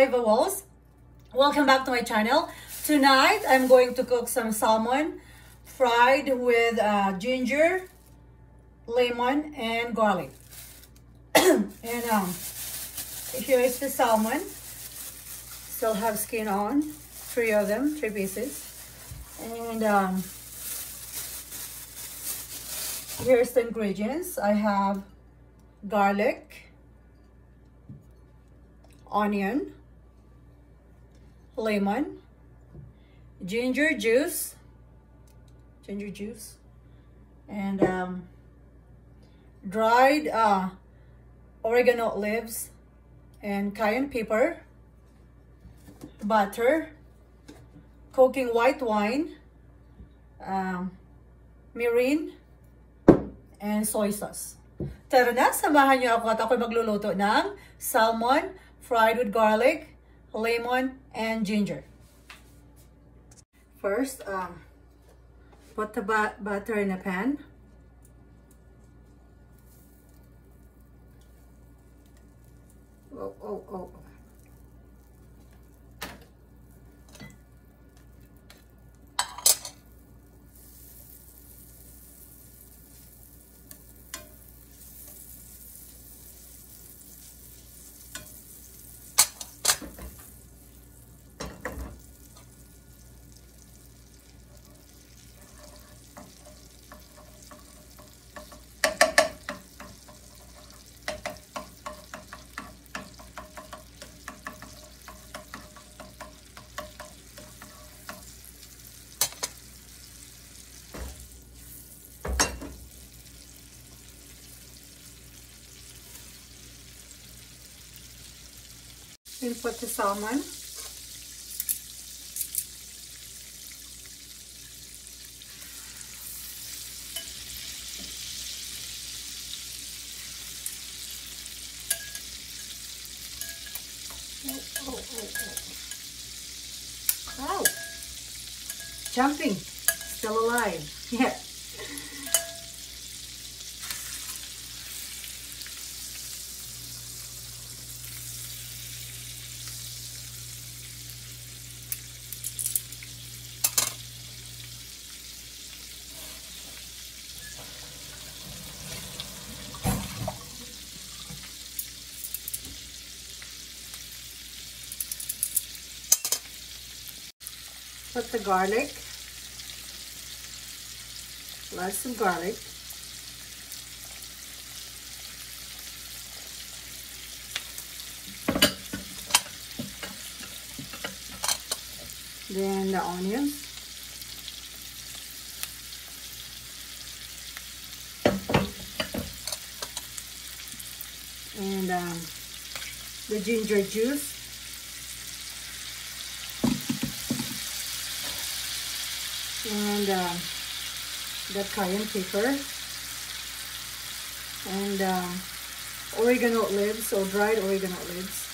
Hi Vowels! Welcome back to my channel. Tonight, I'm going to cook some salmon fried with uh, ginger, lemon, and garlic. and um, here is the salmon. Still have skin on. Three of them, three pieces. And um, here's the ingredients. I have garlic, onion, lemon, ginger juice, ginger juice, and um, dried uh, oregano leaves and cayenne pepper, butter, cooking white wine, um, mirin, and soy sauce. Tara na, samahan niyo ako at ako magluluto ng salmon fried with garlic, lemon, and ginger. First, um, put the butter in a pan. Oh, oh, oh. We'll put the salmon. Oh, oh, oh, oh. Wow. Jumping. Still alive. Yeah. Put the garlic, lots of garlic. Then the onions. And um, the ginger juice. And uh, the cayenne pepper. And uh, oregano leaves or dried oregano leaves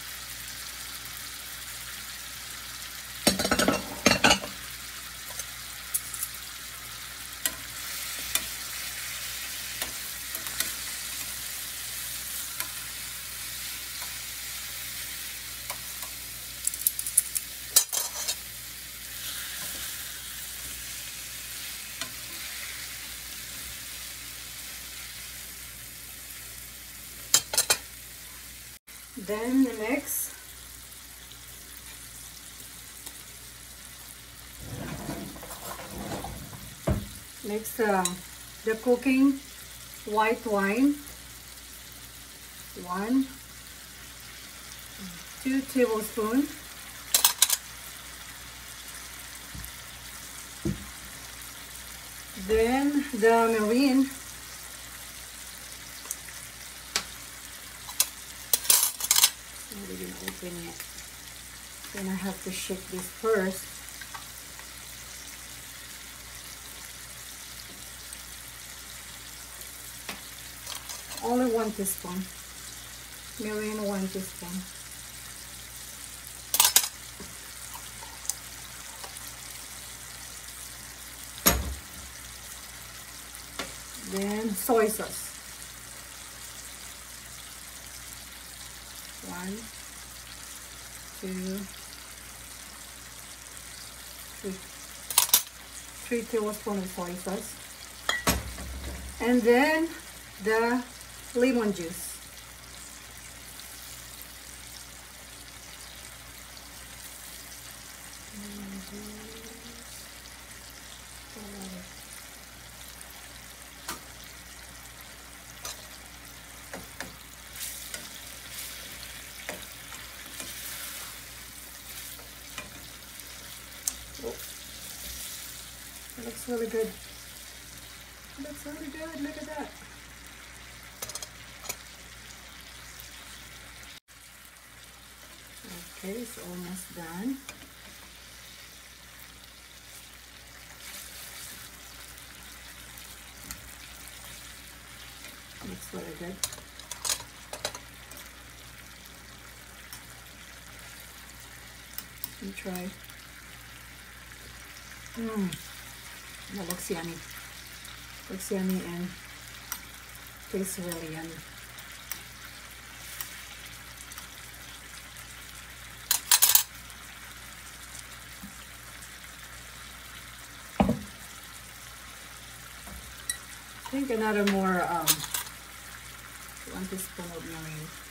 Then mix. Mix uh, the cooking white wine. One, two tablespoons. Then the mirin open it. Then I have to shake this first. Only one teaspoon. Mirin one teaspoon. Then soy sauce. One, two, three, three tablespoons of soy sauce. And then the lemon juice. It looks really good. It looks really good. Look at that. Okay, it's almost done. Looks really good. Me try. Mmm. That looks yummy. Looks yummy and tastes really yummy. I think another more um, one teaspoon of mirin.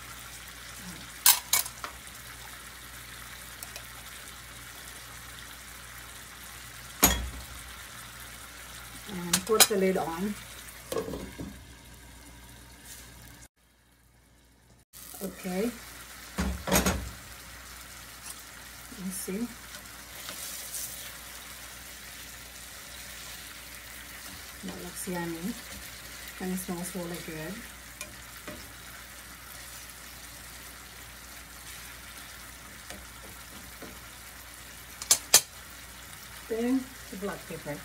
And put the lid on. Okay. Let's see. That looks yummy and it smells really good. Then the black pepper.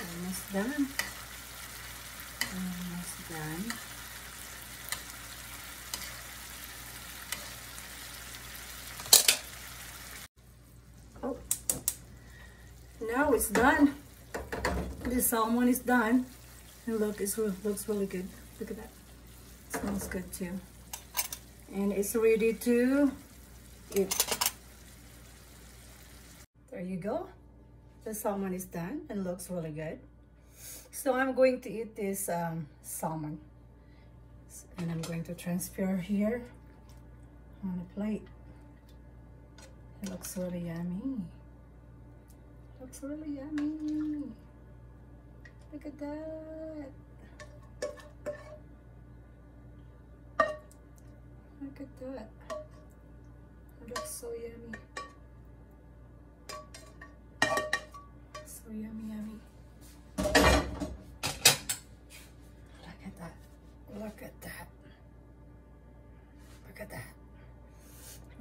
Almost done. Um, Almost done. Oh, now it's done. The salmon is done. And look, it looks really good. Look at that. It Smells good too. And it's ready to eat. There you go. The salmon is done and looks really good. So I'm going to eat this um, salmon. And I'm going to transfer here on a plate. It looks really yummy. Looks really yummy. Look at that. Look at that. It looks so yummy. So yummy,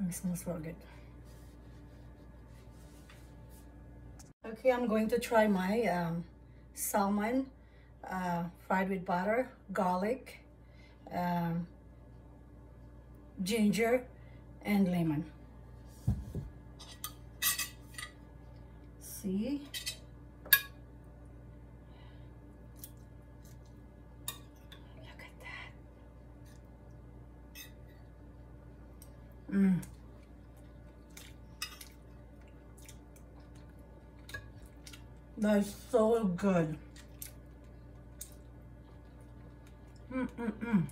It smells so good. Okay, I'm going to try my um, salmon uh, fried with butter, garlic, um, ginger and lemon. See? Look at that. Mmm. That's so good. Mm, mm, mm.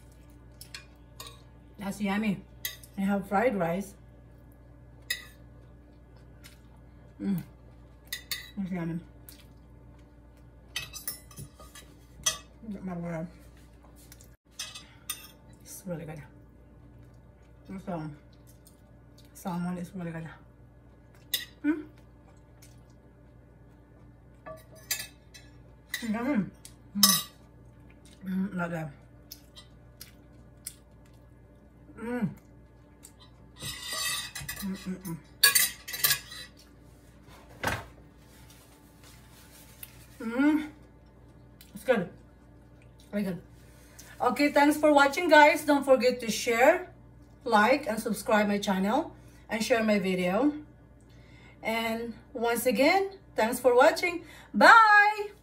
That's yummy. I have fried rice. Mmm. That's yummy. Get my bread. It's really good. This um, salmon is really good. Mm. Yummy. Mm. Mm, not bad. Mmm. Mm -mm -mm. Mm. It's good. Very good. Okay, thanks for watching, guys. Don't forget to share, like, and subscribe my channel and share my video. And once again, Thanks for watching. Bye!